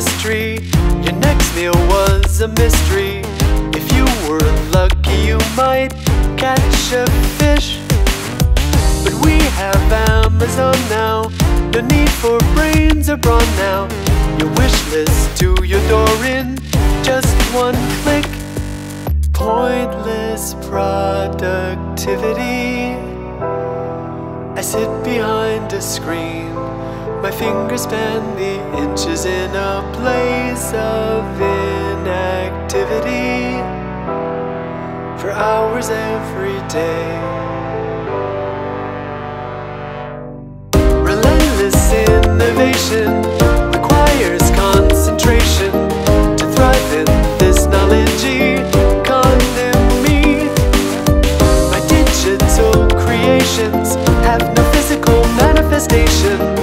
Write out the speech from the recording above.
mystery. Your next meal was a mystery. If you were lucky, you might catch a fish. But we have Amazon now. No need for brains or brawn now. Your wish list to your door in just one click. Pointless productivity. I sit behind a screen. My fingers bend the inches in a place of inactivity for hours every day. Relentless innovation requires concentration to thrive in this knowledge economy. My digital creations have no physical manifestation.